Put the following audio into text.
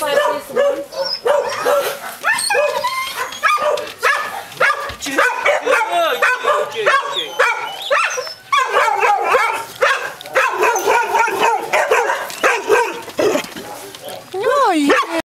Bye-bye, please.